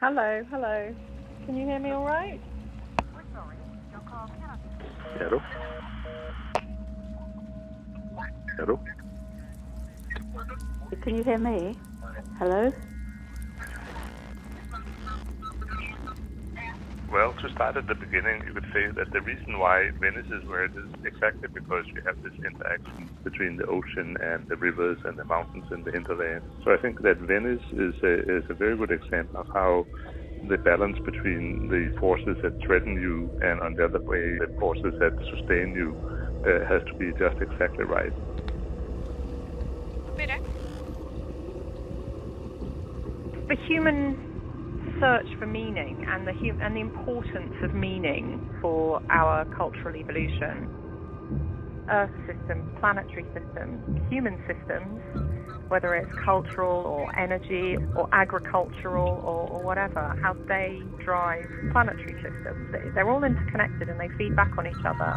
Hello, hello. Can you hear me all right? Hello? Hello? Can you hear me? Hello? Well, to start at the beginning, you could say that the reason why Venice is where it is exactly because we have this interaction between the ocean and the rivers and the mountains and the hinterland. So I think that Venice is a, is a very good example of how the balance between the forces that threaten you and on the other way, the forces that sustain you uh, has to be just exactly right. The human search for meaning and the hum- and the importance of meaning for our cultural evolution. Earth systems, planetary systems, human systems, whether it's cultural or energy or agricultural or, or whatever, how they drive planetary systems. They- They're all interconnected and they feed back on each other.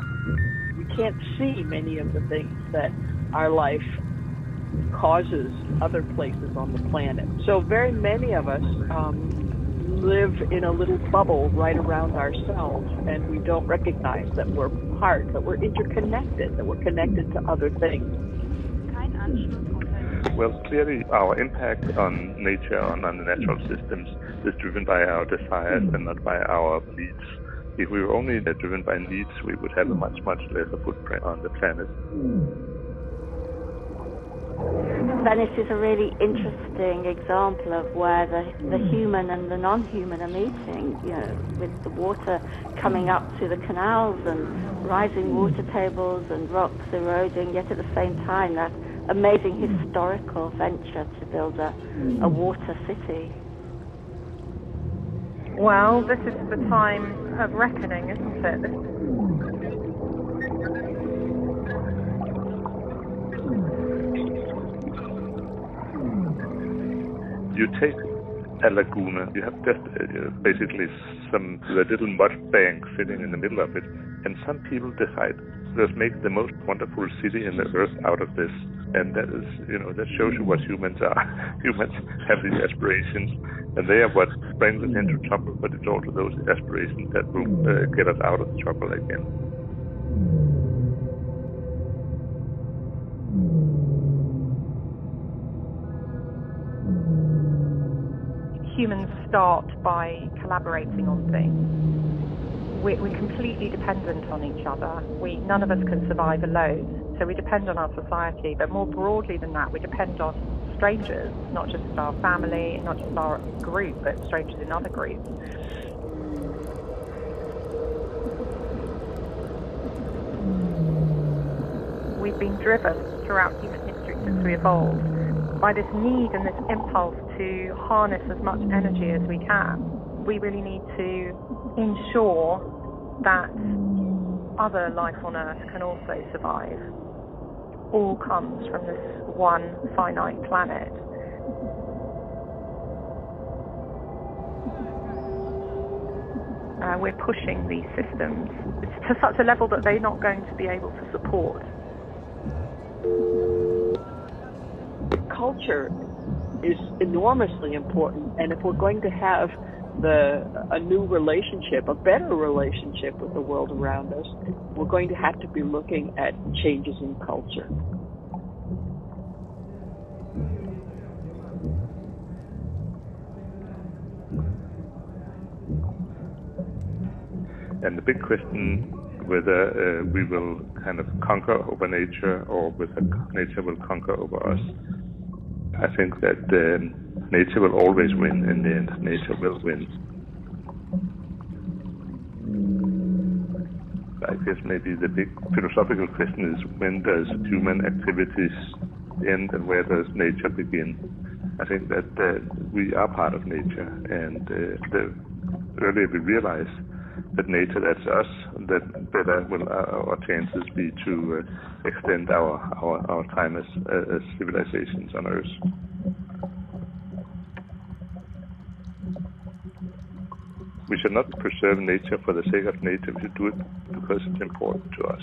we can't see many of the things that our life causes other places on the planet. So very many of us um, live in a little bubble right around ourselves, and we don't recognize that we're part, that we're interconnected, that we're connected to other things. Well, clearly our impact on nature, on, on the natural systems, is driven by our desires and not by our needs. If we were only driven by needs, we would have a much, much lesser footprint on the planet. Venice is a really interesting example of where the, the human and the non-human are meeting, you know, with the water coming up through the canals and rising water tables and rocks eroding, yet at the same time that amazing historical venture to build a, a water city. Well, this is the time of reckoning, isn't it? You take a laguna, you have just uh, basically some a little mud bank sitting in the middle of it, and some people decide let's make the most wonderful city in the earth out of this. And that is, you know, that shows you what humans are. humans have these aspirations, and they are what brings us into trouble. But it's also those aspirations that will uh, get us out of the trouble again. Humans start by collaborating on things. We're, we're completely dependent on each other. We, none of us can survive alone. So we depend on our society, but more broadly than that, we depend on strangers, not just our family, not just our group, but strangers in other groups. We've been driven throughout human history since we evolved by this need and this impulse to harness as much energy as we can. We really need to ensure that other life on Earth can also survive. All comes from this one finite planet. Uh, we're pushing these systems to such a level that they're not going to be able to support. Culture is enormously important, and if we're going to have the a new relationship, a better relationship with the world around us, we're going to have to be looking at changes in culture. And the big question whether uh, we will kind of conquer over nature or whether nature will conquer over us. I think that um, nature will always win in the end. Nature will win. I guess maybe the big philosophical question is when does human activities end and where does nature begin? I think that uh, we are part of nature, and uh, the earlier we realize that nature that's us, that better uh, will our, our chances be to uh, extend our, our, our time as, uh, as civilizations on Earth. We should not preserve nature for the sake of nature. We should do it because it's important to us.